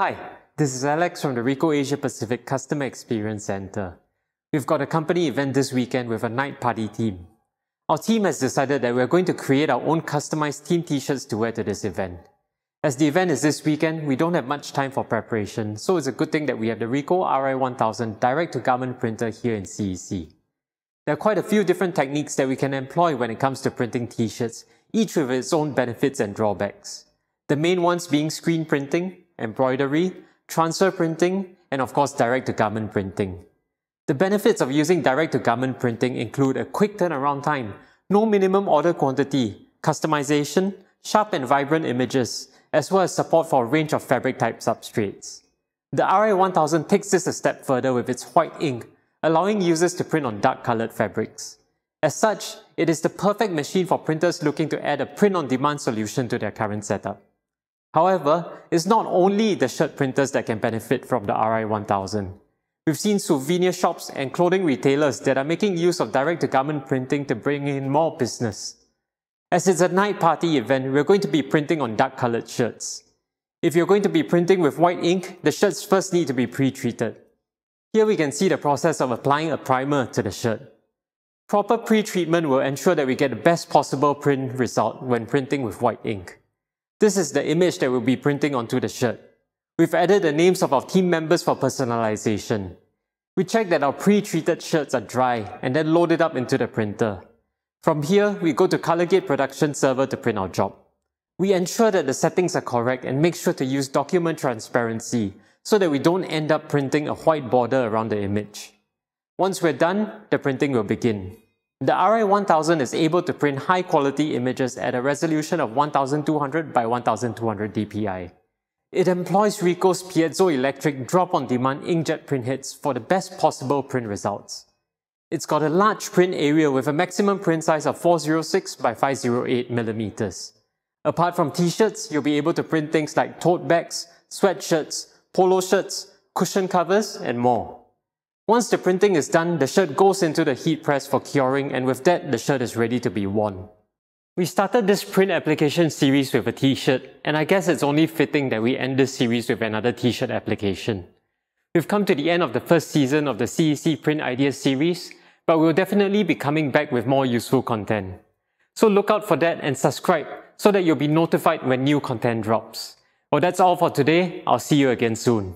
Hi, this is Alex from the Ricoh Asia Pacific Customer Experience Center. We've got a company event this weekend with a night party theme. Our team has decided that we're going to create our own customized team t-shirts to wear to this event. As the event is this weekend, we don't have much time for preparation, so it's a good thing that we have the Ricoh RI1000 direct-to-garment printer here in CEC. There are quite a few different techniques that we can employ when it comes to printing t-shirts, each with its own benefits and drawbacks. The main ones being screen printing, embroidery, transfer printing, and of course direct-to-garment printing. The benefits of using direct-to-garment printing include a quick turnaround time, no minimum order quantity, customization, sharp and vibrant images, as well as support for a range of fabric type substrates. The RI1000 takes this a step further with its white ink, allowing users to print on dark colored fabrics. As such, it is the perfect machine for printers looking to add a print-on-demand solution to their current setup. However, it's not only the shirt printers that can benefit from the RI1000. We've seen souvenir shops and clothing retailers that are making use of direct-to-garment printing to bring in more business. As it's a night party event, we're going to be printing on dark colored shirts. If you're going to be printing with white ink, the shirts first need to be pre-treated. Here we can see the process of applying a primer to the shirt. Proper pre-treatment will ensure that we get the best possible print result when printing with white ink. This is the image that we'll be printing onto the shirt. We've added the names of our team members for personalization. We check that our pre-treated shirts are dry and then load it up into the printer. From here, we go to ColorGate production server to print our job. We ensure that the settings are correct and make sure to use document transparency so that we don't end up printing a white border around the image. Once we're done, the printing will begin. The RI1000 is able to print high quality images at a resolution of 1200 by 1200 dpi. It employs Ricoh's piezoelectric drop-on-demand inkjet printheads for the best possible print results. It's got a large print area with a maximum print size of 406 by 508 millimeters. Apart from t-shirts, you'll be able to print things like tote bags, sweatshirts, polo shirts, cushion covers, and more. Once the printing is done, the shirt goes into the heat press for curing and with that, the shirt is ready to be worn. We started this print application series with a t-shirt, and I guess it's only fitting that we end this series with another t-shirt application. We've come to the end of the first season of the CEC Print Ideas series, but we'll definitely be coming back with more useful content. So look out for that and subscribe so that you'll be notified when new content drops. Well, that's all for today. I'll see you again soon.